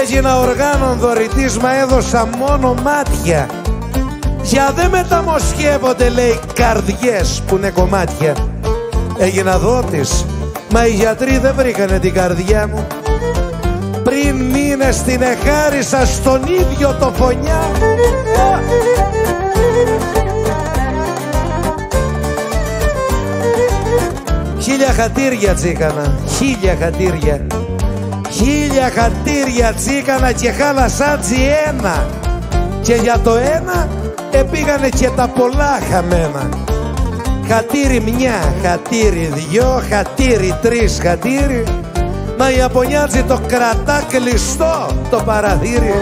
Έγινα οργάνων δωρητής μα έδωσα μόνο μάτια. Για δε μεταμοσχεύονται λέει καρδιές που είναι κομμάτια. Έγινα δότης Μα οι γιατροί δεν βρήκανε την καρδιά μου. Πριν μήνες την εχάρισα στον ίδιο το φωνιά. Χίλια χατήρια τσίκανα, χίλια χατήρια Χίλια χατήρια τσίκανα και χάλασα ένα. Και για το ένα επήγανε και τα πολλά χαμένα. Χατήρι μια, χατήρι δυο, χατήρι τρεις, χατήρι Μα η Ιαπωνιάτζη το κρατά κλειστό το παραθύρι